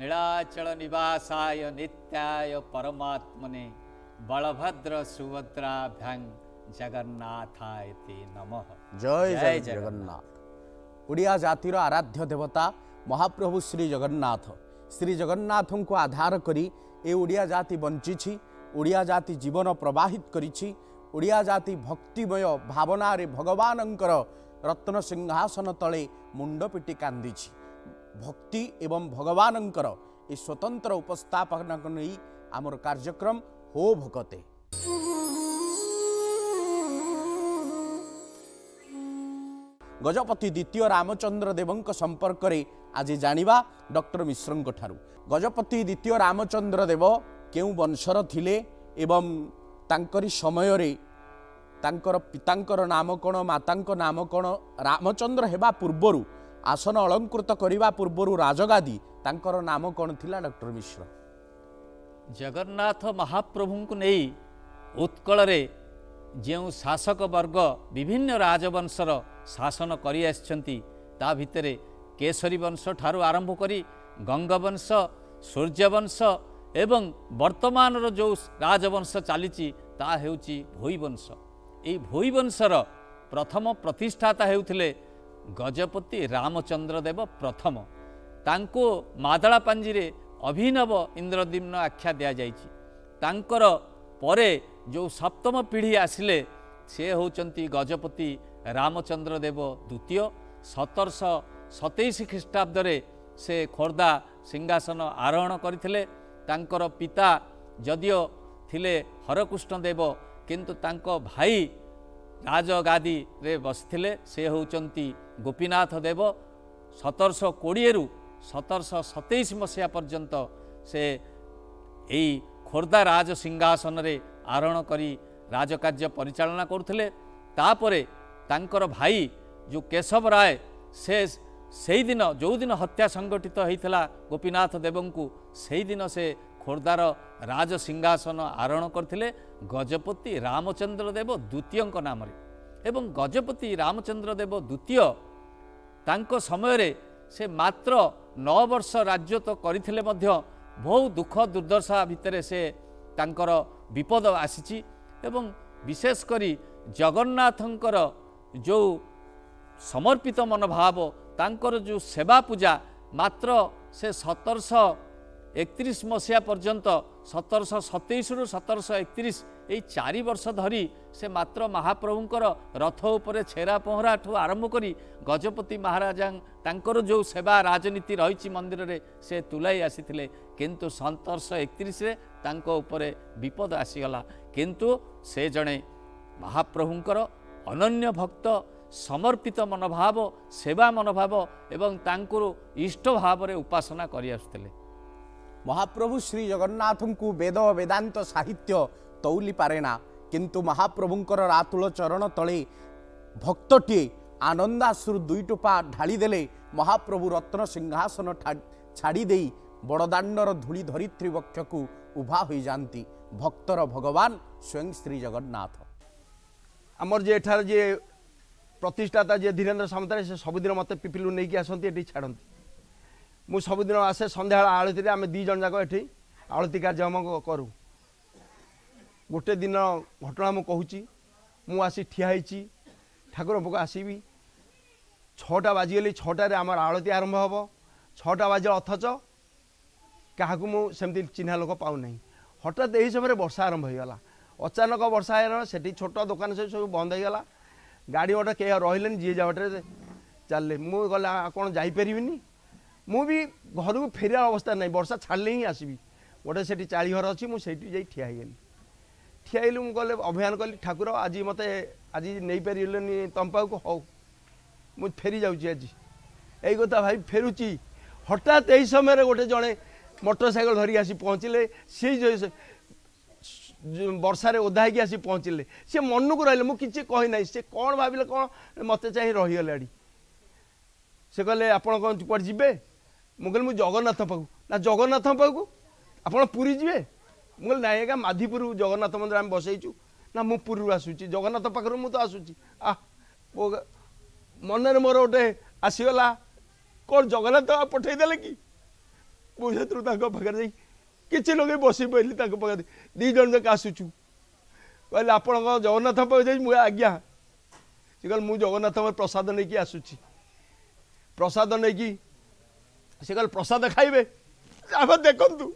ନୀଳାଚଳ ନିବାସାୟ ନିତ୍ୟାୟ ପରମାତ୍ମନେ ବଳଭଦ୍ର ସୁଭଦ୍ରାଭ୍ୟାଂ ଜଗନ୍ନାଥାୟତେ ନମଃ ଜୟ ଜୟ ଜୟ ଜଗନ୍ନାଥ। ଜଗନ୍ନାଥ ଓଡ଼ିଆ ଜାତିର ଆରାଧ୍ୟ ଦେବତା ମହାପ୍ରଭୁ ଶ୍ରୀ ଜଗନ୍ନାଥ ଶ୍ରୀ ଜଗନ୍ନାଥଙ୍କୁ ଆଧାର କରି ଏ ଓଡ଼ିଆ ଜାତି ବଞ୍ଚିଛି ଓଡ଼ିଆ ଜାତି ଜୀବନ ପ୍ରବାହିତ କରିଛି ଓଡ଼ିଆ ଜାତି ଭକ୍ତିମୟ ଭାବନାରେ ଭଗବାନଙ୍କର ରତ୍ନ ସିଂହାସନ ତଳେ ମୁଣ୍ଡ ପିଟି କାନ୍ଦିଛି ଭକ୍ତି ଏବଂ ଭଗବାନଙ୍କର ଏ ସ୍ୱତନ୍ତ୍ର ଉପସ୍ଥାପନାକୁ ନେଇ ଆମର କାର୍ଯ୍ୟକ୍ରମ ହୋ ଭକତେ ଗଜପତି ଦ୍ୱିତୀୟ ରାମଚନ୍ଦ୍ର ଦେବଙ୍କ ସମ୍ପର୍କରେ ଆଜି ଜାଣିବା ଡକ୍ଟର ମିଶ୍ରଙ୍କ ଠାରୁ ଗଜପତି ଦ୍ୱିତୀୟ ରାମଚନ୍ଦ୍ର ଦେବ କେଉଁ ବଂଶର ଥିଲେ ଏବଂ ତାଙ୍କରି ସମୟରେ ତାଙ୍କର ପିତାଙ୍କର ନାମ କ'ଣ ମାତାଙ୍କ ନାମ କ'ଣ ରାମଚନ୍ଦ୍ର ହେବା ପୂର୍ବରୁ ଆସନ ଅଳଙ୍କୃତ କରିବା ପୂର୍ବରୁ ରାଜଗାଦି ତାଙ୍କର ନାମ କ'ଣ ଥିଲା ଡକ୍ଟର ମିଶ୍ର? ଜଗନ୍ନାଥ ମହାପ୍ରଭୁଙ୍କୁ ନେଇ ଉତ୍କଳରେ ଯେଉଁ ଶାସକ ବର୍ଗ ବିଭିନ୍ନ ରାଜବଂଶର ଶାସନ କରିଆସିଛନ୍ତି ତା ଭିତରେ କେଶରୀ ବଂଶ ଠାରୁ ଆରମ୍ଭ କରି ଗଙ୍ଗବଂଶ ସୂର୍ଯ୍ୟବଂଶ ଏବଂ ବର୍ତ୍ତମାନର ଯେଉଁ ରାଜବଂଶ ଚାଲିଛି ତାହା ହେଉଛି ଭୋଇବଂଶ। ଏହି ଭୋଇବଂଶର ପ୍ରଥମ ପ୍ରତିଷ୍ଠାତା ହେଉଥିଲେ ଗଜପତି ରାମଚନ୍ଦ୍ର ଦେବ ପ୍ରଥମ। ତାଙ୍କୁ ମାଦଳା ପାଞ୍ଜିରେ ଅଭିନବ ଇନ୍ଦ୍ରଦ୍ୟୁମ୍ନ ଆଖ୍ୟା ଦିଆଯାଇଛି। ତାଙ୍କର ପରେ ଯେଉଁ ସପ୍ତମ ପିଢ଼ି ଆସିଲେ ସେ ହେଉଛନ୍ତି ଗଜପତି ରାମଚନ୍ଦ୍ର ଦେବ ଦ୍ୱିତୀୟ। ସତରଶହ ସତେଇଶ ଖ୍ରୀଷ୍ଟାବ୍ଦରେ ସେ ଖୋର୍ଦ୍ଧା ସିଂହାସନ ଆରୋହଣ କରିଥିଲେ। ତାଙ୍କର ପିତା ଯଦିଓ ଥିଲେ ହରକୃଷ୍ଣ ଦେବ କିନ୍ତୁ ତାଙ୍କ ଭାଇ ରାଜଗାଦିରେ ବସିଥିଲେ। ସେ ହେଉଛନ୍ତି ଗୋପୀନାଥ ଦେବ। ସତରଶହ କୋଡ଼ିଏରୁ ସତରଶହ ସତେଇଶ ମସିହା ପର୍ଯ୍ୟନ୍ତ ସେ ଏଇ ଖୋର୍ଦ୍ଧା ରାଜ ସିଂହାସନରେ ଆରୋହଣ କରି ରାଜକାର୍ଯ୍ୟ ପରିଚାଳନା କରୁଥିଲେ। ତାପରେ ତାଙ୍କର ଭାଇ ଯେଉଁ କେଶବ ରାୟ ସେ ସେଇଦିନ ଯେଉଁଦିନ ହତ୍ୟା ସଂଗଠିତ ହୋଇଥିଲା ଗୋପୀନାଥ ଦେବଙ୍କୁ ସେଇଦିନ ସେ ଖୋର୍ଦ୍ଧାର ରାଜ ସିଂହାସନ ଆରୋହଣ କରିଥିଲେ ଗଜପତି ରାମଚନ୍ଦ୍ର ଦେବ ଦ୍ୱିତୀୟଙ୍କ ନାମରେ। ଏବଂ ଗଜପତି ରାମଚନ୍ଦ୍ର ଦେବ ଦ୍ୱିତୀୟ ତାଙ୍କ ସମୟରେ ସେ ମାତ୍ର ନଅ ବର୍ଷ ରାଜ୍ୟତ କରିଥିଲେ ମଧ୍ୟ ବହୁ ଦୁଃଖ ଦୁର୍ଦ୍ଦଶା ଭିତରେ ସେ ତାଙ୍କର ବିପଦ ଆସିଛି ଏବଂ ବିଶେଷ କରି ଜଗନ୍ନାଥଙ୍କର ଯେଉଁ ସମର୍ପିତ ମନୋଭାବ ତାଙ୍କର ଯେଉଁ ସେବା ପୂଜା ମାତ୍ର ସେ ସତରଶହ ଏକତିରିଶ ମସିହା ପର୍ଯ୍ୟନ୍ତ ସତରଶହ ସତେଇଶରୁ ସତରଶହ ଏକତିରିଶ ଏଇ ଚାରି ବର୍ଷ ଧରି ସେ ମାତ୍ର ମହାପ୍ରଭୁଙ୍କର ରଥ ଉପରେ ଛେରା ପହଁରାଠୁ ଆରମ୍ଭ କରି ଗଜପତି ମହାରାଜା ତାଙ୍କର ଯେଉଁ ସେବା ରାଜନୀତି ରହିଛି ମନ୍ଦିରରେ ସେ ତୁଲାଇ ଆସିଥିଲେ। କିନ୍ତୁ ସତରଶହ ଏକତିରିଶରେ ତାଙ୍କ ଉପରେ ବିପଦ ଆସିଗଲା। କିନ୍ତୁ ସେ ଜଣେ ମହାପ୍ରଭୁଙ୍କର ଅନନ୍ୟ ଭକ୍ତ ସମର୍ପିତ ମନୋଭାବ ସେବା ମନୋଭାବ ଏବଂ ତାଙ୍କୁ ଇଷ୍ଟ ଭାବରେ ଉପାସନା କରିଆସୁଥିଲେ ମହାପ୍ରଭୁ ଶ୍ରୀ ଜଗନ୍ନାଥଙ୍କୁ ବେଦ ବେଦାନ୍ତ ସାହିତ୍ୟ ତୌଲି ପାରେନା କିନ୍ତୁ ମହାପ୍ରଭୁଙ୍କର ରାତୁଳ ଚରଣ ତଳେ ଭକ୍ତଟିଏ ଆନନ୍ଦାଶ୍ରୁ ଦୁଇ ଟୋପା ଢାଳିଦେଲେ ମହାପ୍ରଭୁ ରତ୍ନ ସିଂହାସନ ଠା- ଛାଡ଼ି ଦେଇ ବଡ଼ଦାଣ୍ଡର ଧୂଳି ଧରିତ୍ରୀ ବକ୍ଷକୁ ଉଭା ହୋଇଯାଆନ୍ତି ଭକ୍ତର ଭଗବାନ ସ୍ୱୟଂ ଶ୍ରୀ ଜଗନ୍ନାଥ ଆମର ଯିଏ ଏଠାରେ ଯିଏ ପ୍ରତିଷ୍ଠାତା ଯିଏ ଧୀରେନ୍ଦ୍ର ସାମନ୍ତରାୟ ସେ ସବୁଦିନ ମୋତେ ପିପିଲୁ ନେଇକି ଆସନ୍ତି ଏଠି ଛାଡ଼ନ୍ତି ମୁଁ ସବୁଦିନ ଆସେ ସନ୍ଧ୍ୟାବେଳ ଆଳତୀରେ ଆମେ ଦୁଇ ଜଣ ଯାକ ଏଠି ଆଳତୀ କାର୍ଯ୍ୟକ୍ରମ କରୁ। ଗୋଟେ ଦିନ ଘଟଣା ମୁଁ କହୁଛି ମୁଁ ଆସି ଠିଆ ହେଇଛି ଠାକୁର ପାଖକୁ ଆସିବି। ଛଅଟା ବାଜିଗଲି ଛଅଟାରେ ଆମର ଆଳତୀ ଆରମ୍ଭ ହେବ। ଛଅଟା ବାଜିଲେ ଅଥଚ କାହାକୁ ମୁଁ ସେମିତି ଚିହ୍ନା ଲୋକ ପାଉନାହିଁ। ହଠାତ୍ ଏହି ସମୟରେ ବର୍ଷା ଆରମ୍ଭ ହୋଇଗଲା। ଅଚାନକ ବର୍ଷା ହେଇଗଲା ସେଠି ଛୋଟ ଦୋକାନ ସବୁ ସବୁ ବନ୍ଦ ହେଇଗଲା। ଗାଡ଼ି ଗୋଟେ କେହି ରହିଲେନି ଯିଏ ଯାହା ବାଟରେ ଚାଲିଲେ। ମୁଁ ଗଲେ କ'ଣ ଯାଇପାରିବିନି? ମୁଁ ବି ଘରକୁ ଫେରିବା ଅବସ୍ଥା ନାହିଁ। ବର୍ଷା ଛାଡ଼ିଲେ ହିଁ ଆସିବି। ଗୋଟେ ସେଠି ଚାଳି ଘର ଅଛି ମୁଁ ସେଇଠି ଯାଇ ଠିଆ ହେଇଗଲି। ଠିଆ ହେଇଲି ମୁଁ ଗଲେ ଅଭିଯାନ କଲି ଠାକୁର ଆଜି ମୋତେ ଆଜି ନେଇପାରିଲେନି ତମ ପାଖକୁ ହଉ ମୁଁ ଫେରି ଯାଉଛି ଆଜି। ଏଇ କଥା ଭାଇ ଫେରୁଛି। ହଠାତ୍ ଏହି ସମୟରେ ଗୋଟେ ଜଣେ ମୋଟର ସାଇକେଲ ଧରିକି ଆସି ପହଞ୍ଚିଲେ। ସେଇ ବର୍ଷାରେ ଓଦା ହେଇକି ଆସି ପହଞ୍ଚିଲେ। ସେ ମନକୁ ରହିଲେ ମୁଁ କିଛି କହିନାହିଁ। ସେ କ'ଣ ଭାବିଲେ କ'ଣ ମୋତେ ଚାହିଁ ରହିଗଲେ ଆଡ଼ି। ସେ କହିଲେ ଆପଣ କ'ଣ କୁଆଡ଼େ ଯିବେ? ମୁଁ କହିଲି ମୁଁ ଜଗନ୍ନାଥ ପାଖକୁ। ନା ଜଗନ୍ନାଥ ପାଖକୁ? ଆପଣ ପୁରୀ ଯିବେ? ମୁଁ କହିଲି ନାଇଁ ଆଜ୍ଞା ମାଧିପୁର ଜଗନ୍ନାଥ ମନ୍ଦିର ଆମେ ବସେଇଛୁ। ନା ମୁଁ ପୁରୀରୁ ଆସୁଛି। ଜଗନ୍ନାଥ ପାଖରୁ ମୁଁ ତ ଆସୁଛି। ଆ ମୋ- ମନରେ ମୋର ଗୋଟେ ଆସିଗଲା। କ'ଣ ଜଗନ୍ନାଥ ପଠେଇଦେଲେ କି? ମୁଁ ସେଥିରୁ ତାଙ୍କ ପାଖରେ ଯାଇ କିଛି ଲଗେଇ ବସି ପଡ଼ିଲି ତାଙ୍କ ପାଖରେ। ଦୁଇ ଜଣ ଯାକ ଆସୁଛୁ। କହିଲେ ଆପଣଙ୍କ ଜଗନ୍ନାଥ ପାଖକୁ ଯାଇ ମୁଁ ଆଜ୍ଞା। ସେ କହିଲେ ମୁଁ ଜଗନ୍ନାଥଙ୍କ ପ୍ରସାଦ ନେଇକି ଆସୁଛି। ପ୍ରସାଦ ନେଇକି ସେ କହିଲେ ପ୍ରସାଦ ଖାଇବେ? ଆମେ ଦେଖନ୍ତୁ।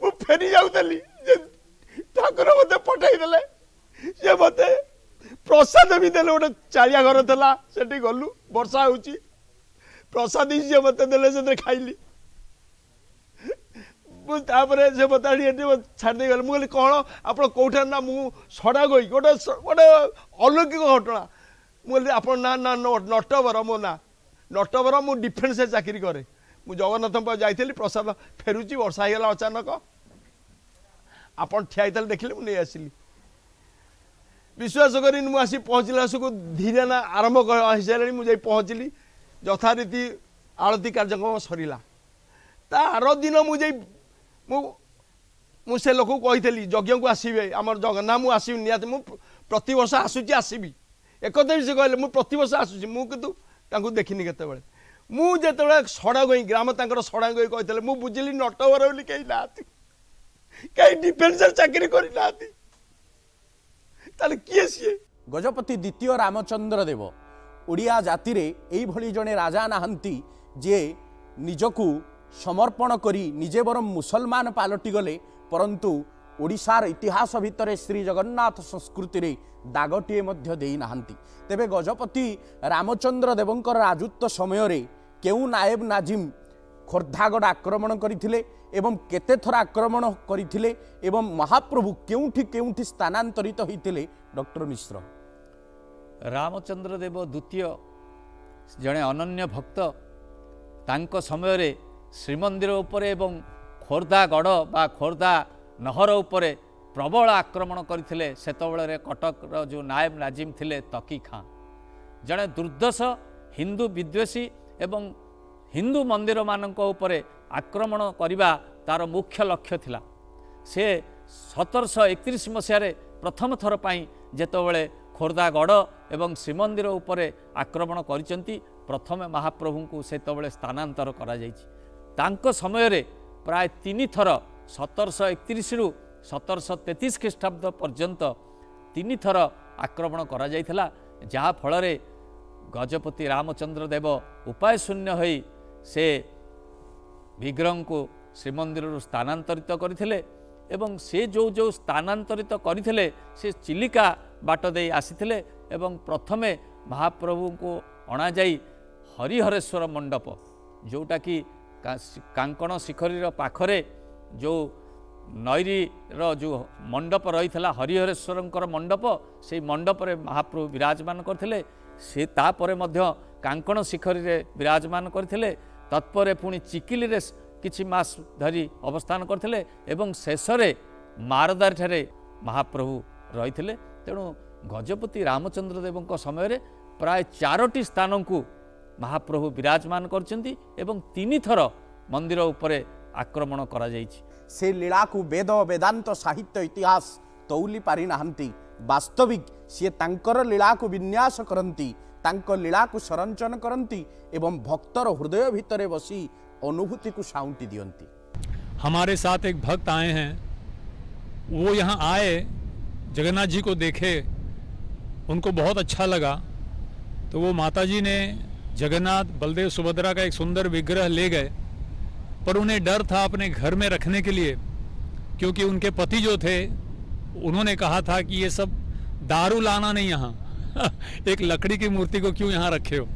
ମୁଁ ଫେରି ଯାଉଥିଲି ଯେ ଠାକୁର ମୋତେ ପଠେଇଦେଲେ। ସେ ମୋତେ ପ୍ରସାଦ ବି ଦେଲେ। ଗୋଟେ ଚାଳିଆ ଘର ଥିଲା ସେଠି ଗଲୁ ବର୍ଷା ହେଉଛି। ପ୍ରସାଦ ହିଁ ସେ ମୋତେ ଦେଲେ ସେଥିରେ ଖାଇଲି। ମୁଁ ତାପରେ ସେ ମୋତେ ଆଣି ଏଠି ଛାଡ଼ି ଦେଇଗଲେ ମୁଁ କହିଲି କ'ଣ? ଆପଣ କେଉଁଠାରେ ନା ମୁଁ ସଡ଼ା ଗଇ ଗୋଟେ ଗୋଟେ ଅଲୌକିକ ଘଟଣା। ମୁଁ କହିଲି ଆପଣ ନା ନା ନଟବର ମୋ ନା। ନଟବର ମୁଁ ଡିଫେନ୍ସରେ ଚାକିରି କରେ। ମୁଁ ଜଗନ୍ନାଥଙ୍କ ପାଖକୁ ଯାଇଥିଲି ପ୍ରସାଦ ଫେରୁଛି ବର୍ଷା ହେଇଗଲା ଅଚାନକ। ଆପଣ ଠିଆ ହେଇଥିଲେ ଦେଖିଲେ ମୁଁ ନେଇ ଆସିଲି। ବିଶ୍ୱାସ କରିନି ମୁଁ ଆସି ପହଞ୍ଚିଲା ବେଳକୁ ଧୀରେ ନା ଆରମ୍ଭ ହେଇସାରିଲାଣି ମୁଁ ଯାଇ ପହଞ୍ଚିଲି। ଯଥାରୀତି ଆଳତୀ କାର୍ଯ୍ୟକ୍ରମ ସରିଲା। ତା ଆର ଦିନ ମୁଁ ଯାଇ ମୁଁ ମୁଁ ସେ ଲୋକକୁ କହିଥିଲି ଯଜ୍ଞକୁ ଆସିବେ ଆମର ଜଗନ୍ନାଥ ମୁଁ ଆସିବି ନିହାତି ମୁଁ ପ୍ରତିବର୍ଷ ଆସୁଛି ଆସିବି। ଏକଥା ବି ସେ କହିଲେ ମୁଁ ପ୍ରତିବର୍ଷ ଆସୁଛି ମୁଁ କିନ୍ତୁ ତାଙ୍କୁ ଦେଖିନି କେତେବେଳେ। ମୁଁ ଯେତେବେଳେ ସଡ଼ାଗୋଇ ଗ୍ରାମ ତାଙ୍କର ସଡ଼ାଗୋଇ କହିଥିଲେ ମୁଁ ବୁଝିଲି ନଟବର ବୋଲି କେହି ନାହାନ୍ତି। କେହି ଡିଫେନ୍ସରେ ଚାକିରି କରିନାହାନ୍ତି ତାହେଲେ କିଏ ସିଏ? ଗଜପତି ଦ୍ୱିତୀୟ ରାମଚନ୍ଦ୍ର ଦେବ ଓଡ଼ିଆ ଜାତିରେ ଏଇଭଳି ଜଣେ ରାଜା ନାହାନ୍ତି ଯିଏ ନିଜକୁ ସମର୍ପଣ କରି ନିଜେ ବରଂ ମୁସଲମାନ ପାଲଟିଗଲେ ପରନ୍ତୁ ଓଡ଼ିଶାର ଇତିହାସ ଭିତରେ ଶ୍ରୀ ଜଗନ୍ନାଥ ସଂସ୍କୃତିରେ ଦାଗଟିଏ ମଧ୍ୟ ଦେଇନାହାନ୍ତି ତେବେ ଗଜପତି ରାମଚନ୍ଦ୍ର ଦେବଙ୍କର ରାଜତ୍ୱ ସମୟରେ କେଉଁ ନାଏବ ନାଜିମ୍ ଖୋର୍ଦ୍ଧାଗଡ଼ ଆକ୍ରମଣ କରିଥିଲେ ଏବଂ କେତେଥର ଆକ୍ରମଣ କରିଥିଲେ ଏବଂ ମହାପ୍ରଭୁ କେଉଁଠି କେଉଁଠି ସ୍ଥାନାନ୍ତରିତ ହୋଇଥିଲେ ଡକ୍ଟର ମିଶ୍ର? ରାମଚନ୍ଦ୍ର ଦେବ ଦ୍ୱିତୀୟ ଜଣେ ଅନନ୍ୟ ଭକ୍ତ। ତାଙ୍କ ସମୟରେ ଶ୍ରୀମନ୍ଦିର ଉପରେ ଏବଂ ଖୋର୍ଦ୍ଧା ଗଡ଼ ବା ଖୋର୍ଦ୍ଧା ନହର ଉପରେ ପ୍ରବଳ ଆକ୍ରମଣ କରିଥିଲେ ସେତେବେଳେ କଟକର ଯେଉଁ ନାଏବ ନାଜିମ୍ ଥିଲେ ତକି ଖାଁ। ଜଣେ ଦୁର୍ଦ୍ଦଶ ହିନ୍ଦୁ ବିଦ୍ୱେଷୀ ଏବଂ ହିନ୍ଦୁ ମନ୍ଦିରମାନଙ୍କ ଉପରେ ଆକ୍ରମଣ କରିବା ତା'ର ମୁଖ୍ୟ ଲକ୍ଷ୍ୟ ଥିଲା। ସେ ସତରଶହ ଏକତିରିଶ ମସିହାରେ ପ୍ରଥମ ଥର ପାଇଁ ଯେତେବେଳେ ଖୋର୍ଦ୍ଧା ଗଡ଼ ଏବଂ ଶ୍ରୀମନ୍ଦିର ଉପରେ ଆକ୍ରମଣ କରିଛନ୍ତି ପ୍ରଥମେ ମହାପ୍ରଭୁଙ୍କୁ ସେତେବେଳେ ସ୍ଥାନାନ୍ତର କରାଯାଇଛି। ତାଙ୍କ ସମୟରେ ପ୍ରାୟ ତିନିଥର ସତରଶହ ଏକତିରିଶରୁ ସତରଶହ ତେତିଶ ଖ୍ରୀଷ୍ଟାବ୍ଦ ପର୍ଯ୍ୟନ୍ତ ତିନିଥର ଆକ୍ରମଣ କରାଯାଇଥିଲା ଯାହାଫଳରେ ଗଜପତି ରାମଚନ୍ଦ୍ର ଦେବ ଉପାୟ ଶୂନ୍ୟ ହୋଇ ସେ ବିଗ୍ରହଙ୍କୁ ଶ୍ରୀମନ୍ଦିରରୁ ସ୍ଥାନାନ୍ତରିତ କରିଥିଲେ ଏବଂ ସେ ଯେଉଁ ଯେଉଁ ସ୍ଥାନାନ୍ତରିତ କରିଥିଲେ ସେ ଚିଲିକା ବାଟ ଦେଇ ଆସିଥିଲେ ଏବଂ ପ୍ରଥମେ ମହାପ୍ରଭୁଙ୍କୁ ଅଣାଯାଇ ହରିହରେଶ୍ୱର ମଣ୍ଡପ ଯେଉଁଟାକି କାଙ୍କଣ ଶିଖରୀର ପାଖରେ ଯେଉଁ ନଈରୀର ଯେଉଁ ମଣ୍ଡପ ରହିଥିଲା ହରିହରେଶ୍ୱରଙ୍କର ମଣ୍ଡପ ସେଇ ମଣ୍ଡପରେ ମହାପ୍ରଭୁ ବିରାଜମାନ କରିଥିଲେ। ସେ ତାପରେ ମଧ୍ୟ କାଙ୍କଣ ଶିଖରୀରେ ବିରାଜମାନ କରିଥିଲେ। ତତ୍ପରେ ପୁଣି ଚିକିଲିରେ କିଛି ମାସ ଧରି ଅବସ୍ଥାନ କରିଥିଲେ ଏବଂ ଶେଷରେ ମାରଦାରିଠାରେ ମହାପ୍ରଭୁ ରହିଥିଲେ। ତେଣୁ ଗଜପତି ରାମଚନ୍ଦ୍ର ଦେବଙ୍କ ସମୟରେ ପ୍ରାୟ ଚାରୋଟି ସ୍ଥାନକୁ ମହାପ୍ରଭୁ ବିରାଜମାନ କରିଛନ୍ତି ଏବଂ ତିନିଥର ମନ୍ଦିର ଉପରେ ଆକ୍ରମଣ କରାଯାଇଛି ସେ ଲୀଳାକୁ ବେଦ ବେଦାନ୍ତ ସାହିତ୍ୟ ଇତିହାସ ତୌଲି ପାରିନାହାନ୍ତି ବାସ୍ତବିକ ସିଏ ତାଙ୍କର ଲୀଳାକୁ ବିନ୍ୟାସ କରନ୍ତି ତାଙ୍କ ଲୀଳାକୁ ସଂରଚନ କରନ୍ତି ଏବଂ ଭକ୍ତର ହୃଦୟ ଭିତରେ ବସି ଅନୁଭୂତିକୁ ସାଉଁଟି ଦିଅନ୍ତି हमारे साथ एक भक्त आए हैं वो यहाँ आए जगन्नाथ जी को देखे उनको बहुत अच्छा लगा तो वो माता जी ने जगन्नाथ बलदेव सुभद्रा का एक सुंदर विग्रह ले गए पर उन्हें डर था अपने घर में रखने के लिए, क्योंकि उनके पति जो थे, उन्होंने कहा था कि ये सब दारू लाना नहीं यहाँ। एक लकड़ी की मूर्ति को क्यों यहाँ रखे हो?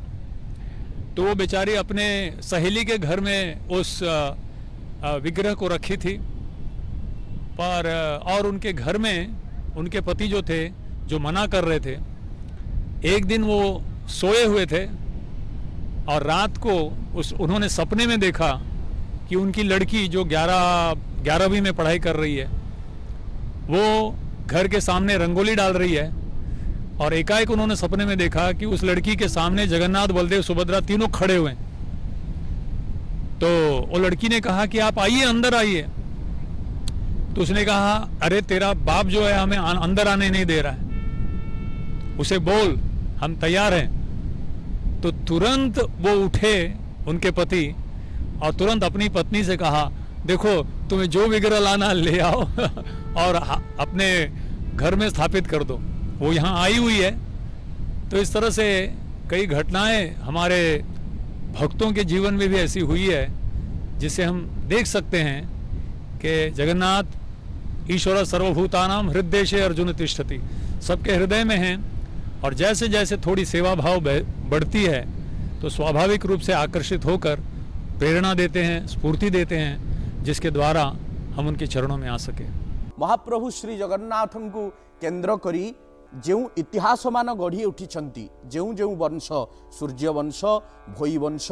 तो वो बेचारी अपने सहेली के घर में उस विग्रह को रखी थी। पर और उनके घर में उनके पति जो थे, जो मना कर रहे थे, एक दिन वो सोए हुए थे और रात को उस, उन्होंने सपने में देखा कि उनकी लड़की जो ग्यारह, ग्यारहवीं में पढ़ाई कर रही है, वो घर के सामने रंगोली डाल रही है और एकाएक उन्होंने सपने में देखा कि उस लड़की के सामने जगन्नाथ, बलदेव, सुभद्रा तीनों खड़े हुए तो वो लड़की ने कहा कि आप आइए, अंदर आइए। तो उसने कहा, अरे तेरा बाप जो है हमें अंदर आने नहीं दे रहा है। उसे बोल, हम तैयार हैं। तो तुरंत वो उठे उनके पति और तुरंत अपनी पत्नी से कहा, देखो, तुम्हें जो विग्रह लाना ले आओ और अपने घर में स्थापित कर दो। वो यहाँ आई हुई है। तो इस तरह से कई घटनाएँ हमारे भक्तों के जीवन में भी ऐसी हुई है, जिसे हम देख सकते हैं कि जगन्नाथ ईश्वर सर्वभूतानाम हृदय से अर्जुन तिष्ठति। सबके हृदय में हैं और जैसे जैसे थोड़ी सेवा भाव बढ़ती है तो स्वाभाविक रूप से आकर्षित होकर प्रेरणा देते हैं स्फूर्ति देते हैं जिसके द्वारा हम उनके चरणों में आ सके ମହାପ୍ରଭୁ ଶ୍ରୀ ଜଗନ୍ନାଥଙ୍କୁ କେନ୍ଦ୍ର କରି ଯେଉଁ ଇତିହାସମାନ ଗଢ଼ି ଉଠିଛନ୍ତି ଯେଉଁ ଯେଉଁ ବଂଶ ସୂର୍ଯ୍ୟବଂଶ ଭୋଇ ବଂଶ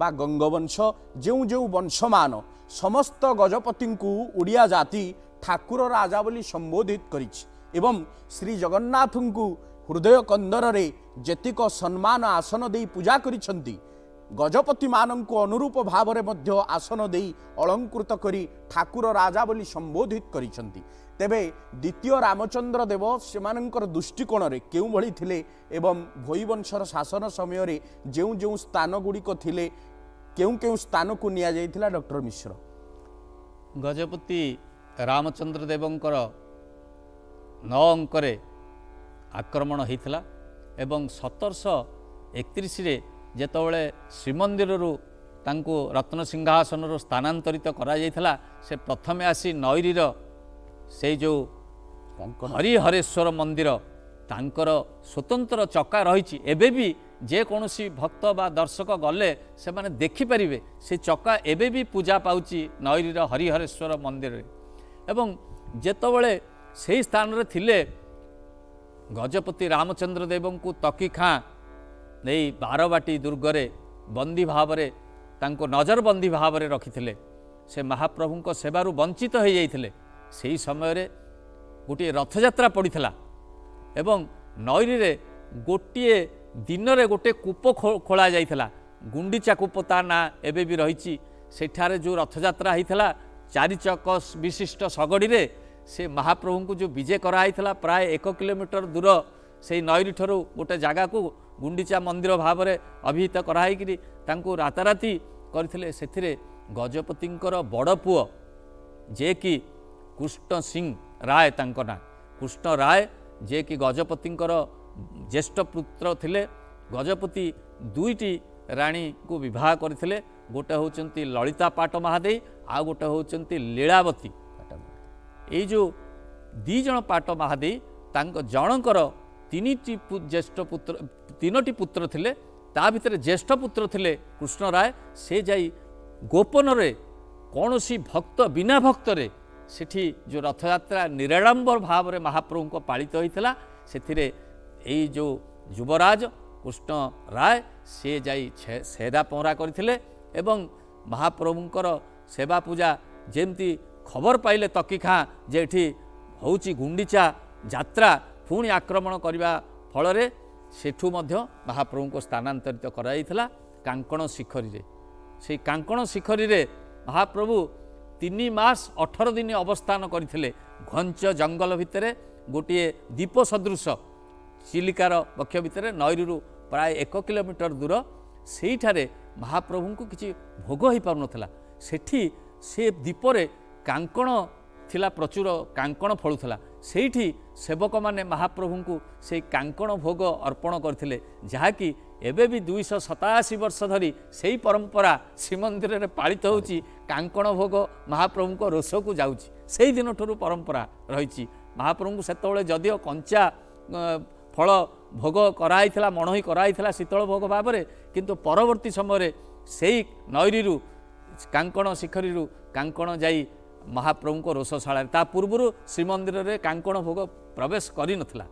ବା ଗଙ୍ଗବଂଶ ଯେଉଁ ଯେଉଁ ବଂଶମାନ ସମସ୍ତ ଗଜପତିଙ୍କୁ ଓଡ଼ିଆ ଜାତି ଠାକୁର ରାଜା ବୋଲି ସମ୍ବୋଧିତ କରିଛି ଏବଂ ଶ୍ରୀ ଜଗନ୍ନାଥଙ୍କୁ ହୃଦୟ କନ୍ଦରରେ ଯେତିକ ସମ୍ମାନ ଆସନ ଦେଇ ପୂଜା କରିଛନ୍ତି ଗଜପତିମାନଙ୍କୁ ଅନୁରୂପ ଭାବରେ ମଧ୍ୟ ଆସନ ଦେଇ ଅଳଙ୍କୃତ କରି ଠାକୁର ରାଜା ବୋଲି ସମ୍ବୋଧିତ କରିଛନ୍ତି। ତେବେ ଦ୍ୱିତୀୟ ରାମଚନ୍ଦ୍ର ଦେବ ସେମାନଙ୍କର ଦୃଷ୍ଟିକୋଣରେ କେଉଁଭଳି ଥିଲେ ଏବଂ ଭୋଇବଂଶର ଶାସନ ସମୟରେ ଯେଉଁ ଯେଉଁ ସ୍ଥାନ ଗୁଡ଼ିକ ଥିଲେ କେଉଁ କେଉଁ ସ୍ଥାନକୁ ନିଆଯାଇଥିଲା ଡକ୍ଟର ମିଶ୍ର? ଗଜପତି ରାମଚନ୍ଦ୍ର ଦେବଙ୍କର ନଅ ଅଙ୍କରେ ଆକ୍ରମଣ ହୋଇଥିଲା ଏବଂ ସତରଶହ ଏକତିରିଶରେ ଯେତେବେଳେ ଶ୍ରୀମନ୍ଦିରରୁ ତାଙ୍କୁ ରତ୍ନସିଂହାସନରୁ ସ୍ଥାନାନ୍ତରିତ କରାଯାଇଥିଲା ସେ ପ୍ରଥମେ ଆସି ନଈରିର ସେଇ ଯେଉଁ ହରିହରେଶ୍ୱର ମନ୍ଦିର ତାଙ୍କର ସ୍ୱତନ୍ତ୍ର ଚକା ରହିଛି। ଏବେ ବି ଯେକୌଣସି ଭକ୍ତ ବା ଦର୍ଶକ ଗଲେ ସେମାନେ ଦେଖିପାରିବେ ସେ ଚକା ଏବେ ବି ପୂଜା ପାଉଛି ନଈରିର ହରିହରେଶ୍ୱର ମନ୍ଦିରରେ। ଏବଂ ଯେତେବେଳେ ସେହି ସ୍ଥାନରେ ଥିଲେ ଗଜପତି ରାମଚନ୍ଦ୍ର ଦେବଙ୍କୁ ତକି ଖାଁ ନେଇ ବାରବାଟୀ ଦୁର୍ଗରେ ବନ୍ଦୀ ଭାବରେ ତାଙ୍କୁ ନଜରବନ୍ଦୀ ଭାବରେ ରଖିଥିଲେ। ସେ ମହାପ୍ରଭୁଙ୍କ ସେବାରୁ ବଞ୍ଚିତ ହୋଇଯାଇଥିଲେ। ସେହି ସମୟରେ ଗୋଟିଏ ରଥଯାତ୍ରା ପଡ଼ିଥିଲା ଏବଂ ନଈରେ ଗୋଟିଏ ଦିନରେ ଗୋଟିଏ କୂପ ଖୋଳା ଯାଇଥିଲା। ଗୁଣ୍ଡିଚା କୂପ ତା ନାଁ ଏବେ ବି ରହିଛି। ସେଠାରେ ଯେଉଁ ରଥଯାତ୍ରା ହେଇଥିଲା ଚାରିଚକ ବିଶିଷ୍ଟ ଶଗଡ଼ିରେ ସେ ମହାପ୍ରଭୁଙ୍କୁ ଯେଉଁ ବିଜେ କରାହେଇଥିଲା ପ୍ରାୟ ଏକ କିଲୋମିଟର ଦୂର ସେଇ ନଈରିଠାରୁ ଗୋଟେ ଜାଗାକୁ ଗୁଣ୍ଡିଚା ମନ୍ଦିର ଭାବରେ ଅଭିହିତ କରାହେଇକିରି ତାଙ୍କୁ ରାତାରାତି କରିଥିଲେ। ସେଥିରେ ଗଜପତିଙ୍କର ବଡ଼ ପୁଅ ଯିଏକି କୃଷ୍ଣ ସିଂ ରାୟ ତାଙ୍କ ନାଁ। କୃଷ୍ଣ ରାୟ ଯିଏକି ଗଜପତିଙ୍କର ଜ୍ୟେଷ୍ଠ ପୁତ୍ର ଥିଲେ ଗଜପତି ଦୁଇଟି ରାଣୀଙ୍କୁ ବିବାହ କରିଥିଲେ। ଗୋଟେ ହେଉଛନ୍ତି ଲଳିତା ପାଟ ମହାଦେଇ ଆଉ ଗୋଟେ ହେଉଛନ୍ତି ଲୀଳାବତୀ ଏଇ ଯେଉଁ ଦୁଇ ଜଣ ପାଟ ମହାଦେଇ ତାଙ୍କ ଜଣଙ୍କର ତିନିଟି ପୁ- ଜ୍ୟେଷ୍ଠ ପୁତ୍ର ତିନୋଟି ପୁତ୍ର ଥିଲେ ତା ଭିତରେ ଜ୍ୟେଷ୍ଠ ପୁତ୍ର ଥିଲେ କୃଷ୍ଣ ରାୟ। ସେ ଯାଇ ଗୋପନରେ କୌଣସି ଭକ୍ତ ବିନା ଭକ୍ତରେ ସେଠି ଯେଉଁ ରଥଯାତ୍ରା ନିରାଡ଼ମ୍ବର ଭାବରେ ମହାପ୍ରଭୁଙ୍କ ପାଳିତ ହୋଇଥିଲା ସେଥିରେ ଏଇ ଯେଉଁ ଯୁବରାଜ କୃଷ୍ଣ ରାୟ ସେ ଯାଇ ଛେ- ଛେରା ପହଁରା କରିଥିଲେ ଏବଂ ମହାପ୍ରଭୁଙ୍କର ସେବା ପୂଜା ଯେମିତି ଖବର ପାଇଲେ ତକି ଖାଁ ଯେ ଏଠି ହେଉଛି ଗୁଣ୍ଡିଚା ଯାତ୍ରା ପୁଣି ଆକ୍ରମଣ କରିବା ଫଳରେ ସେଠୁ ମଧ୍ୟ ମହାପ୍ରଭୁଙ୍କୁ ସ୍ଥାନାନ୍ତରିତ କରାଯାଇଥିଲା କାଙ୍କଣ ଶିଖରୀରେ। ସେଇ କାଙ୍କଣ ଶିଖରୀରେ ମହାପ୍ରଭୁ ତିନି ମାସ ଅଠର ଦିନ ଅବସ୍ଥାନ କରିଥିଲେ ଘଞ୍ଚ ଜଙ୍ଗଲ ଭିତରେ ଗୋଟିଏ ଦ୍ୱୀପ ସଦୃଶ ଚିଲିକାର ବକ୍ଷ ଭିତରେ ନଈରୁ ପ୍ରାୟ ଏକ କିଲୋମିଟର ଦୂର। ସେଇଠାରେ ମହାପ୍ରଭୁଙ୍କୁ କିଛି ଭୋଗ ହୋଇପାରୁନଥିଲା। ସେଠି ସେ ଦ୍ୱୀପରେ କାଙ୍କଣ ଥିଲା ପ୍ରଚୁର କାଙ୍କଣ ଫଳୁଥିଲା। ସେଇଠି ସେବକମାନେ ମହାପ୍ରଭୁଙ୍କୁ ସେଇ କାଙ୍କଣ ଭୋଗ ଅର୍ପଣ କରିଥିଲେ ଯାହାକି ଏବେ ବି ଦୁଇଶହ ସତାଅଶୀ ବର୍ଷ ଧରି ସେଇ ପରମ୍ପରା ଶ୍ରୀମନ୍ଦିରରେ ପାଳିତ ହେଉଛି କାଙ୍କଣ ଭୋଗ ମହାପ୍ରଭୁଙ୍କ ରୋଷକୁ ଯାଉଛି। ସେଇ ଦିନଠାରୁ ପରମ୍ପରା ରହିଛି। ମହାପ୍ରଭୁଙ୍କୁ ସେତେବେଳେ ଯଦିଓ କଞ୍ଚା ଫଳ ଭୋଗ କରାହେଇଥିଲା ମଣୋହି କରାହେଇଥିଲା ଶୀତଳ ଭୋଗ ଭାବରେ କିନ୍ତୁ ପରବର୍ତ୍ତୀ ସମୟରେ ସେଇ ନଈରିରୁ କାଙ୍କଣ ଶିଖରୀରୁ କାଙ୍କଣ ଯାଇ ମହାପ୍ରଭୁଙ୍କ ରୋଷଶାଳାରେ। ତା ପୂର୍ବରୁ ଶ୍ରୀମନ୍ଦିରରେ କାଙ୍କଣ ଭୋଗ ପ୍ରବେଶ କରିନଥିଲା।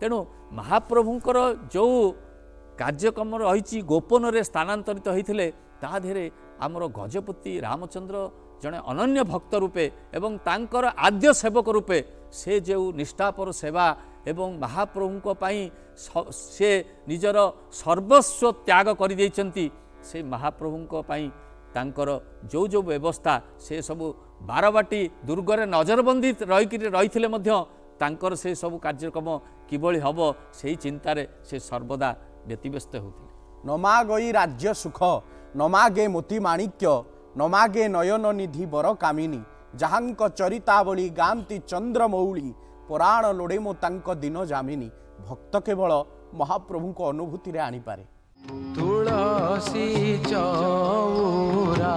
ତେଣୁ ମହାପ୍ରଭୁଙ୍କର ଯେଉଁ କାର୍ଯ୍ୟକ୍ରମ ରହିଛି ଗୋପନରେ ସ୍ଥାନାନ୍ତରିତ ହୋଇଥିଲେ ତା ଦେହରେ ଆମର ଗଜପତି ରାମଚନ୍ଦ୍ର ଜଣେ ଅନନ୍ୟ ଭକ୍ତ ରୂପେ ଏବଂ ତାଙ୍କର ଆଦ୍ୟ ସେବକ ରୂପେ ସେ ଯେଉଁ ନିଷ୍ଠାପର ସେବା ଏବଂ ମହାପ୍ରଭୁଙ୍କ ପାଇଁ ସ- ନିଜର ସର୍ବସ୍ୱ ତ୍ୟାଗ କରିଦେଇଛନ୍ତି ସେ ମହାପ୍ରଭୁଙ୍କ ପାଇଁ ତାଙ୍କର ଯେଉଁ ଯେଉଁ ବ୍ୟବସ୍ଥା ସେ ସବୁ ବାରବାଟୀ ଦୁର୍ଗରେ ନଜରବନ୍ଦୀ ରହିକିରି ରହିଥିଲେ ମଧ୍ୟ ତାଙ୍କର ସେ ସବୁ କାର୍ଯ୍ୟକ୍ରମ କିଭଳି ହେବ ସେହି ଚିନ୍ତାରେ ସେ ସର୍ବଦା ବ୍ୟତିବ୍ୟସ୍ତ ହେଉଥିଲେ। ନମାଗଇ ରାଜ୍ୟ ସୁଖ ନମାଗେ ମୋତି ମାଣିକ୍ୟ ନମାଗେ ନୟନ ନିଧି ବର କାମିନୀ ଯାହାଙ୍କ ଚରିତାବଳୀ ଗାନ୍ତି ଚନ୍ଦ୍ରମୌଳି ପୁରାଣ ଲୋଡ଼େ ମୋ ତାଙ୍କ ଦିନ ଜାମିନୀ ଭକ୍ତ କେବଳ ମହାପ୍ରଭୁଙ୍କ ଅନୁଭୂତିରେ ଆଣିପାରେ। বসি চৌরা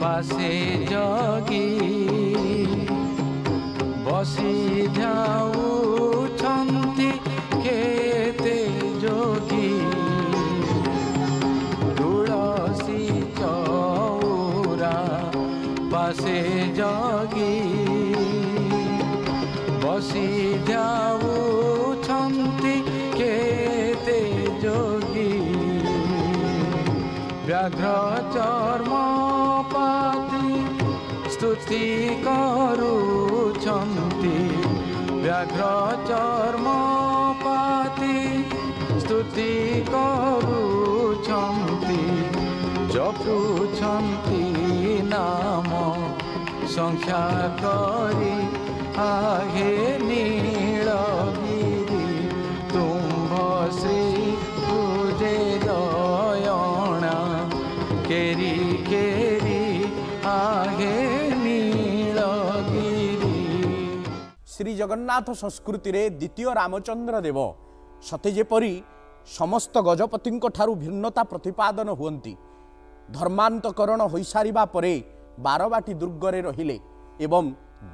পাশে জগি। বসি যাউছন্তি খেতে যোগি। তুলসী চৌরা পাশে জগি। বসি যাউ ବ୍ୟାଘ୍ର ଚର୍ମ ପାତି ସ୍ତୁତି କରୁଛନ୍ତି ବ୍ୟାଘ୍ର ଚର୍ମ ପାତି ସ୍ତୁତି କରୁଛନ୍ତି ଜପୁଛନ୍ତି ନାମ ସଂଖ୍ୟା କରି ଆହେ ଶ୍ରୀ ଜଗନ୍ନାଥ ସଂସ୍କୃତିରେ ଦ୍ୱିତୀୟ ରାମଚନ୍ଦ୍ର ଦେବ। ସତେ ଯେପରି ସମସ୍ତ ଗଜପତିଙ୍କ ଠାରୁ ଭିନ୍ନତା ପ୍ରତିପାଦନ ହୁଅନ୍ତି। ଧର୍ମାନ୍ତକରଣ ହୋଇସାରିବା ପରେ ବାରବାଟୀ ଦୁର୍ଗରେ ରହିଲେ ଏବଂ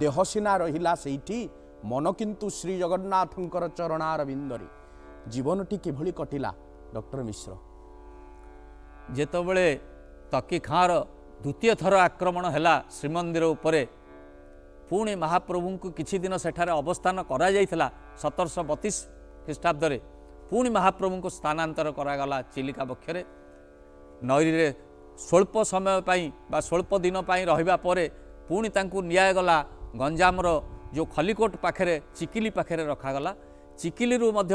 ଦେହ ସିନା ରହିଲା ସେଇଠି ମନ କିନ୍ତୁ ଶ୍ରୀ ଜଗନ୍ନାଥଙ୍କର ଚରଣାର ବିନ୍ଦରେ ଜୀବନଟି କିଭଳି କଟିଲା ଡକ୍ଟର ମିଶ୍ର? ଯେତେବେଳେ ତକି ଖାଁର ଦ୍ୱିତୀୟ ଥର ଆକ୍ରମଣ ହେଲା ଶ୍ରୀମନ୍ଦିର ଉପରେ ପୁଣି ମହାପ୍ରଭୁଙ୍କୁ କିଛି ଦିନ ସେଠାରେ ଅବସ୍ଥାନ କରାଯାଇଥିଲା ସତରଶହ ବତିଶ ଖ୍ରୀଷ୍ଟାବ୍ଦରେ। ପୁଣି ମହାପ୍ରଭୁଙ୍କୁ ସ୍ଥାନାନ୍ତର କରାଗଲା ଚିଲିକା ବକ୍ଷରେ। ନଈରେ ସ୍ୱଳ୍ପ ସମୟ ପାଇଁ ବା ସ୍ୱଳ୍ପ ଦିନ ପାଇଁ ରହିବା ପରେ ପୁଣି ତାଙ୍କୁ ନିଆଗଲା ଗଞ୍ଜାମର ଯେଉଁ ଖଲିକୋଟ ପାଖରେ ଚିକିଲି ପାଖରେ ରଖାଗଲା। ଚିକିଲିରୁ ମଧ୍ୟ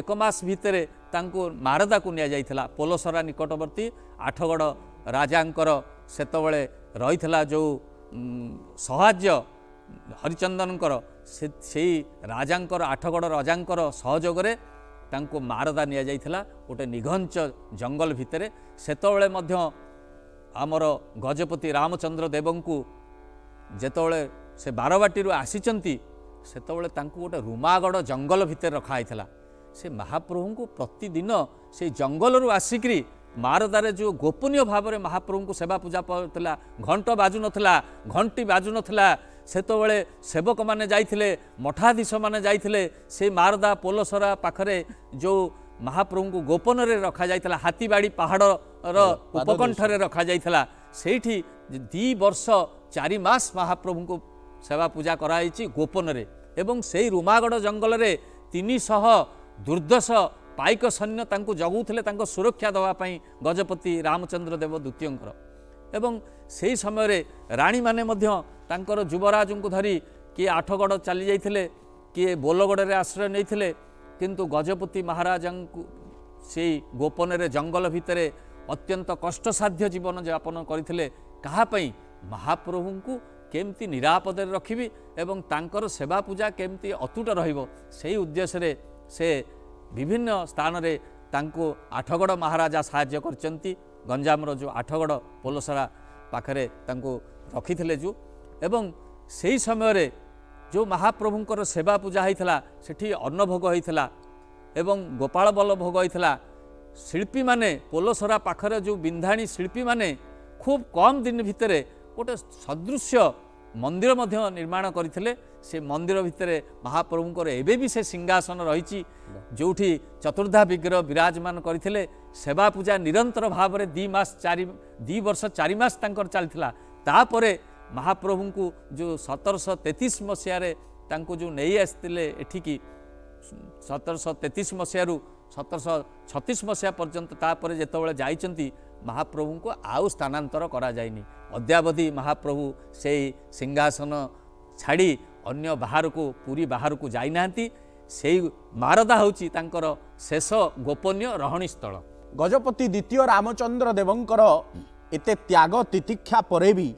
ଏକ ମାସ ଭିତରେ ତାଙ୍କୁ ମାରଦାକୁ ନିଆଯାଇଥିଲା। ପୋଲସରା ନିକଟବର୍ତ୍ତୀ ଆଠଗଡ଼ ରାଜାଙ୍କର ସେତେବେଳେ ରହିଥିଲା ଯେଉଁ ସାହାଯ୍ୟ ହରିଚନ୍ଦନଙ୍କର ସେ ସେଇ ରାଜାଙ୍କର ଆଠଗଡ଼ ରାଜାଙ୍କର ସହଯୋଗରେ ତାଙ୍କୁ ମାରଦା ନିଆଯାଇଥିଲା ଗୋଟେ ନିଘଞ୍ଚ ଜଙ୍ଗଲ ଭିତରେ। ସେତେବେଳେ ମଧ୍ୟ ଆମର ଗଜପତି ରାମଚନ୍ଦ୍ର ଦେବଙ୍କୁ ଯେତେବେଳେ ସେ ବାରବାଟୀରୁ ଆସିଛନ୍ତି ସେତେବେଳେ ତାଙ୍କୁ ଗୋଟେ ରୁମାଗଡ଼ ଜଙ୍ଗଲ ଭିତରେ ରଖାହେଇଥିଲା ସେ ମହାପ୍ରଭୁଙ୍କୁ ପ୍ରତିଦିନ ସେଇ ଜଙ୍ଗଲରୁ ଆସିକିରି ମାରଦାରେ ଯେଉଁ ଗୋପନୀୟ ଭାବରେ ମହାପ୍ରଭୁଙ୍କୁ ସେବା ପୂଜା କରୁଥିଲା ଘଣ୍ଟ ବାଜୁନଥିଲା ଘଣ୍ଟି ବାଜୁନଥିଲା ସେତେବେଳେ ସେବକମାନେ ଯାଇଥିଲେ ମଠାଧୀଶମାନେ ଯାଇଥିଲେ ସେଇ ମାରଦା ପୋଲସରା ପାଖରେ ଯେଉଁ ମହାପ୍ରଭୁଙ୍କୁ ଗୋପନରେ ରଖାଯାଇଥିଲା ହାତୀବାଡ଼ି ପାହାଡ଼ର ଉପକଣ୍ଠରେ ରଖାଯାଇଥିଲା ସେଇଠି ଦୁଇ ବର୍ଷ ଚାରି ମାସ ମହାପ୍ରଭୁଙ୍କୁ ସେବା ପୂଜା କରାଯାଇଛି ଗୋପନରେ ଏବଂ ସେଇ ରୁମାଗଡ଼ ଜଙ୍ଗଲରେ ତିନିଶହ ଦୁର୍ଦ୍ଦଶ ପାଇକ ସୈନ୍ୟ ତାଙ୍କୁ ଜଗୁଥିଲେ ତାଙ୍କ ସୁରକ୍ଷା ଦେବା ପାଇଁ ଗଜପତି ରାମଚନ୍ଦ୍ର ଦେବ ଦ୍ୱିତୀୟଙ୍କର ଏବଂ ସେହି ସମୟରେ ରାଣୀମାନେ ମଧ୍ୟ ତାଙ୍କର ଯୁବରାଜଙ୍କୁ ଧରି କିଏ ଆଠଗଡ଼ ଚାଲି ଯାଇଥିଲେ କିଏ ବୋଲଗଡ଼ରେ ଆଶ୍ରୟ ନେଇଥିଲେ କିନ୍ତୁ ଗଜପତି ମହାରାଜାଙ୍କୁ ସେଇ ଗୋପନରେ ଜଙ୍ଗଲ ଭିତରେ ଅତ୍ୟନ୍ତ କଷ୍ଟସାଧ୍ୟ ଜୀବନ ଯାପନ କରିଥିଲେ କାହା ପାଇଁ? ମହାପ୍ରଭୁଙ୍କୁ କେମିତି ନିରାପଦରେ ରଖିବି ଏବଂ ତାଙ୍କର ସେବା ପୂଜା କେମିତି ଅତୁଟ ରହିବ ସେହି ଉଦ୍ଦେଶ୍ୟରେ ସେ ବିଭିନ୍ନ ସ୍ଥାନରେ ତାଙ୍କୁ ଆଠଗଡ଼ ମହାରାଜା ସାହାଯ୍ୟ କରିଛନ୍ତି। ଗଞ୍ଜାମର ଯେଉଁ ଆଠଗଡ଼ ପୋଲସରା ପାଖରେ ତାଙ୍କୁ ରଖିଥିଲେ ଯେଉଁ ଏବଂ ସେହି ସମୟରେ ଯେଉଁ ମହାପ୍ରଭୁଙ୍କର ସେବା ପୂଜା ହେଇଥିଲା ସେଠି ଅନ୍ନଭୋଗ ହେଇଥିଲା ଏବଂ ଗୋପାଳ ବଲ୍ଲଭ ଭୋଗ ହେଇଥିଲା ଶିଳ୍ପୀମାନେ ପୋଲସରା ପାଖରେ ଯେଉଁ ବିନ୍ଧାଣୀ ଶିଳ୍ପୀମାନେ ଖୁବ୍ କମ୍ ଦିନ ଭିତରେ ଗୋଟେ ସଦୃଶ୍ୟ ମନ୍ଦିର ମଧ୍ୟ ନିର୍ମାଣ କରିଥିଲେ। ସେ ମନ୍ଦିର ଭିତରେ ମହାପ୍ରଭୁଙ୍କର ଏବେ ବି ସେ ସିଂହାସନ ରହିଛି ଯେଉଁଠି ଚତୁର୍ଦ୍ଧା ବିଗ୍ରହ ବିରାଜମାନ କରିଥିଲେ। ସେବା ପୂଜା ନିରନ୍ତର ଭାବରେ ଦୁଇ ମାସ ଚାରି ଦୁଇ ବର୍ଷ ଚାରି ମାସ ତାଙ୍କର ଚାଲିଥିଲା। ତାପରେ ମହାପ୍ରଭୁଙ୍କୁ ଯେଉଁ ସତରଶହ ତେତିଶ ମସିହାରେ ତାଙ୍କୁ ଯେଉଁ ନେଇ ଆସିଥିଲେ ଏଠିକି ସତରଶହ ତେତିଶ ମସିହାରୁ ସତରଶହ ଛତିଶ ମସିହା ପର୍ଯ୍ୟନ୍ତ ତାପରେ ଯେତେବେଳେ ଯାଇଛନ୍ତି ମହାପ୍ରଭୁଙ୍କୁ ଆଉ ସ୍ଥାନାନ୍ତର କରାଯାଇନି। ଅଦ୍ୟାବଧି ମହାପ୍ରଭୁ ସେଇ ସିଂହାସନ ଛାଡ଼ି ଅନ୍ୟ ବାହାରକୁ ପୁରୀ ବାହାରକୁ ଯାଇନାହାନ୍ତି। ସେଇ ମାରଦା ହେଉଛି ତାଙ୍କର ଶେଷ ଗୋପନୀୟ ରହଣୀ ସ୍ଥଳ ଗଜପତି ଦ୍ୱିତୀୟ ରାମଚନ୍ଦ୍ର ଦେବଙ୍କର ଏତେ ତ୍ୟାଗ ତିତିକ୍ଷା ପରେ ବି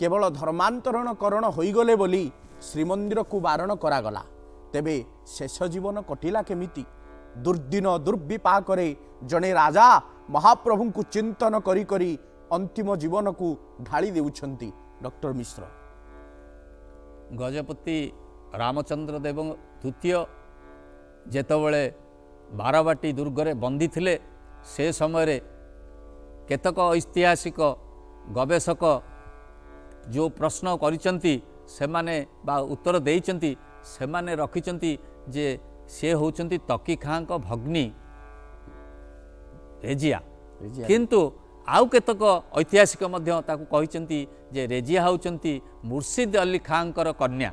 କେବଳ ଧର୍ମାନ୍ତରଣକରଣ ହୋଇଗଲେ ବୋଲି ଶ୍ରୀମନ୍ଦିରକୁ ବାରଣ କରାଗଲା। ତେବେ ଶେଷ ଜୀବନ କଟିଲା କେମିତି? ଦୁର୍ଦିନ ଦୁର୍ବିପାକରେ ଜଣେ ରାଜା ମହାପ୍ରଭୁଙ୍କୁ ଚିନ୍ତନ କରି କରି ଅନ୍ତିମ ଜୀବନକୁ ଢାଳି ଦେଉଛନ୍ତି ଡକ୍ଟର ମିଶ୍ର। ଗଜପତି ରାମଚନ୍ଦ୍ର ଦେବ ଦ୍ୱିତୀୟ ଯେତେବେଳେ ବାରବାଟୀ ଦୁର୍ଗରେ ବନ୍ଦୀ ଥିଲେ ସେ ସମୟରେ କେତେକ ଐତିହାସିକ ଗବେଷକ ଯେଉଁ ପ୍ରଶ୍ନ କରିଛନ୍ତି ସେମାନେ ବା ଉତ୍ତର ଦେଇଛନ୍ତି ସେମାନେ ରଖିଛନ୍ତି ଯେ ସେ ହେଉଛନ୍ତି ତକି ଖାଁଙ୍କ ଭଗ୍ନୀ ରେଜିଆ। କିନ୍ତୁ ଆଉ କେତେକ ଐତିହାସିକ ମଧ୍ୟ ତାକୁ କହିଛନ୍ତି ଯେ ରେଜିଆ ହେଉଛନ୍ତି ମୁର୍ସିଦ ଅଲି ଖାଁଙ୍କର କନ୍ୟା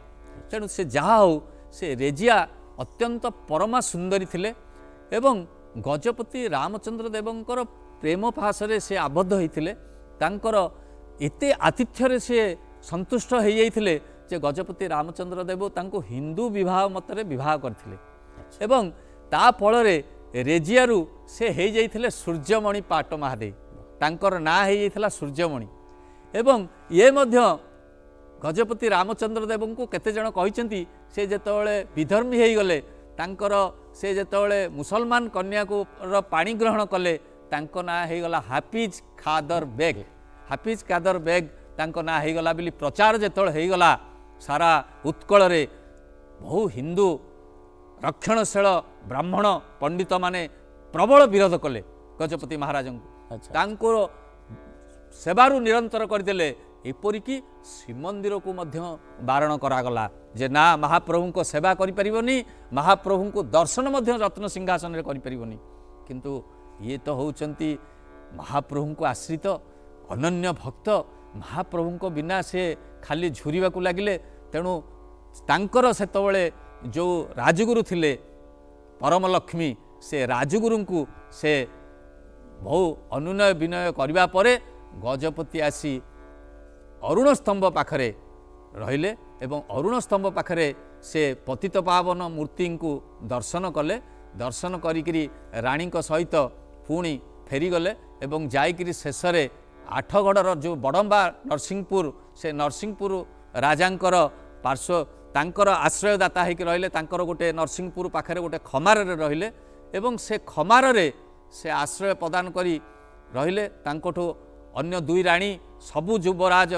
ତେଣୁ ସେ ଯାହା ହେଉ ସେ ରେଜିଆ ଅତ୍ୟନ୍ତ ପରମା ସୁନ୍ଦରୀ ଥିଲେ ଏବଂ ଗଜପତି ରାମଚନ୍ଦ୍ର ଦେବଙ୍କର ପ୍ରେମ ପାଶରେ ସେ ଆବଦ୍ଧ ହୋଇଥିଲେ ତାଙ୍କର ଏତେ ଆତିଥ୍ୟରେ ସେ ସନ୍ତୁଷ୍ଟ ହୋଇଯାଇଥିଲେ ଯେ ଗଜପତି ରାମଚନ୍ଦ୍ର ଦେବ ତାଙ୍କୁ ହିନ୍ଦୁ ବିବାହ ମତରେ ବିବାହ କରିଥିଲେ। ଏବଂ ତା ଫଳରେ ରେଜିଆରୁ ସେ ହେଇଯାଇଥିଲେ ସୂର୍ଯ୍ୟମଣି ପାଟ ମହାଦେଇ ତାଙ୍କର ନାଁ ହେଇଯାଇଥିଲା ସୂର୍ଯ୍ୟମଣି। ଏବଂ ଇଏ ମଧ୍ୟ ଗଜପତି ରାମଚନ୍ଦ୍ର ଦେବଙ୍କୁ କେତେଜଣ କହିଛନ୍ତି ସେ ଯେତେବେଳେ ବିଧର୍ମୀ ହୋଇଗଲେ ତାଙ୍କର ସେ ଯେତେବେଳେ ମୁସଲମାନ କନ୍ୟାକୁ ପାଣି ଗ୍ରହଣ କଲେ ତାଙ୍କ ନାଁ ହେଇଗଲା ହାଫିଜ ଖାଦର ବେଗ ହାଫିଜ ଖାଦର ବେଗ ତାଙ୍କ ନାଁ ହେଇଗଲା ବୋଲି ପ୍ରଚାର ଯେତେବେଳେ ହେଇଗଲା ସାରା ଉତ୍କଳରେ ବହୁ ହିନ୍ଦୁ ରକ୍ଷଣଶୀଳ ବ୍ରାହ୍ମଣ ପଣ୍ଡିତମାନେ ପ୍ରବଳ ବିରୋଧ କଲେ ଗଜପତି ମହାରାଜଙ୍କୁ। ତାଙ୍କର ସେବାରୁ ନିରନ୍ତର କରିଦେଲେ ଏପରିକି ଶ୍ରୀମନ୍ଦିରକୁ ମଧ୍ୟ ବାରଣ କରାଗଲା ଯେ ନା ମହାପ୍ରଭୁଙ୍କ ସେବା କରିପାରିବନି ମହାପ୍ରଭୁଙ୍କୁ ଦର୍ଶନ ମଧ୍ୟ ରତ୍ନ ସିଂହାସନରେ କରିପାରିବନି। କିନ୍ତୁ ଇଏ ତ ହେଉଛନ୍ତି ମହାପ୍ରଭୁଙ୍କୁ ଆଶ୍ରିତ ଅନନ୍ୟ ଭକ୍ତ। ମହାପ୍ରଭୁଙ୍କ ବିନା ସେ ଖାଲି ଝୁରିବାକୁ ଲାଗିଲେ। ତେଣୁ ତାଙ୍କର ସେତେବେଳେ ଯେଉଁ ରାଜଗୁରୁ ଥିଲେ ପରମଲକ୍ଷ୍ମୀ ସେ ରାଜଗୁରୁଙ୍କୁ ସେ ବହୁ ଅନୁନୟ ବିନୟ କରିବା ପରେ ଗଜପତି ଆସି ଅରୁଣ ସ୍ତମ୍ଭ ପାଖରେ ରହିଲେ ଏବଂ ଅରୁଣ ସ୍ତମ୍ଭ ପାଖରେ ସେ ପତିତ ପାବନ ମୂର୍ତ୍ତିଙ୍କୁ ଦର୍ଶନ କଲେ। ଦର୍ଶନ କରିକିରି ରାଣୀଙ୍କ ସହିତ ପୁଣି ଫେରିଗଲେ ଏବଂ ଯାଇକିରି ଶେଷରେ ଆଠଗଡ଼ର ଯେଉଁ ବଡ଼ମ୍ବା ନରସିଂହପୁର ସେ ନରସିଂହପୁର ରାଜାଙ୍କର ପାର୍ଶ୍ୱ ତାଙ୍କର ଆଶ୍ରୟଦାତା ହେଇକି ରହିଲେ ତାଙ୍କର ଗୋଟେ ନରସିଂହପୁର ପାଖରେ ଗୋଟେ ଖମାରରେ ରହିଲେ ଏବଂ ସେ ଖମାରରେ ସେ ଆଶ୍ରୟ ପ୍ରଦାନ କରି ରହିଲେ। ତାଙ୍କଠୁ ଅନ୍ୟ ଦୁଇ ରାଣୀ ସବୁ ଯୁବରାଜ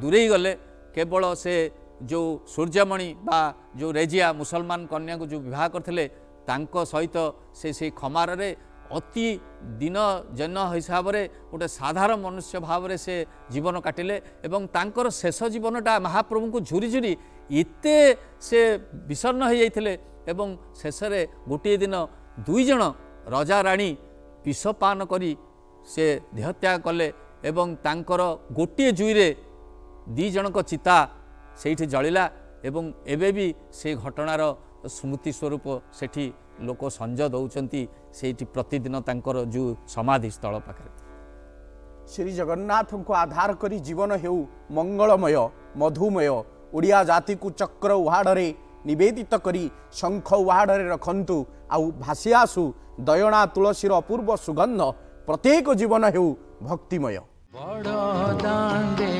ଦୂରେଇ ଗଲେ କେବଳ ସେ ଯେଉଁ ସୂର୍ଯ୍ୟମଣି ବା ଯେଉଁ ରେଜିଆ ମୁସଲମାନ କନ୍ୟାକୁ ଯେଉଁ ବିବାହ କରିଥିଲେ ତାଙ୍କ ସହିତ ସେ ସେଇ ଖମାରରେ ଅତି ଦିନ ଜନ ହିସାବରେ ଗୋଟେ ସାଧାରଣ ମନୁଷ୍ୟ ଭାବରେ ସେ ଜୀବନ କାଟିଲେ ଏବଂ ତାଙ୍କର ଶେଷ ଜୀବନଟା ମହାପ୍ରଭୁଙ୍କୁ ଝୁରି ଝୁରି ଏତେ ସେ ବିଷର୍ଣ୍ଣ ହୋଇଯାଇଥିଲେ ଏବଂ ଶେଷରେ ଗୋଟିଏ ଦିନ ଦୁଇ ଜଣ ରଜା ରାଣୀ ବିଷପାନ କରି ସେ ଦେହତ୍ୟାଗ କଲେ ଏବଂ ତାଙ୍କର ଗୋଟିଏ ଜୁଇରେ ଦୁଇ ଜଣଙ୍କ ଚିତା ସେଇଠି ଜଳିଲା ଏବଂ ଏବେ ବି ସେ ଘଟଣାର ସ୍ମୃତି ସ୍ୱରୂପ ସେଠି ଲୋକ ସଞ୍ଜ ଦେଉଛନ୍ତି ସେଇଠି ପ୍ରତିଦିନ ତାଙ୍କର ଯେଉଁ ସମାଧିସ୍ଥଳ ପାଖରେ। ଶ୍ରୀ ଜଗନ୍ନାଥଙ୍କୁ ଆଧାର କରି ଜୀବନ ହେଉ ମଙ୍ଗଳମୟ ମଧୁମୟ ଓଡ଼ିଆ ଜାତିକୁ ଚକ୍ର ଉହାଡ଼ରେ ନିବେଦିତ କରି ଶଙ୍ଖ ଉହାଡ଼ରେ ରଖନ୍ତୁ ଆଉ ଭାସି ଆସୁ ଦୟଣା ତୁଳସୀର ଅପୂର୍ବ ସୁଗନ୍ଧ ପ୍ରତ୍ୟେକ ଜୀବନ ହେଉ ଭକ୍ତିମୟ। ବଡ଼ ଦାଣ୍ଡେ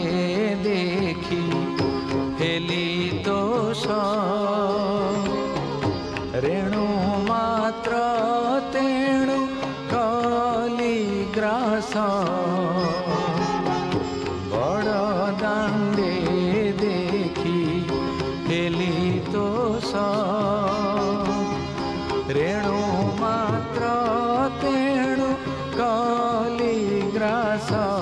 କଲି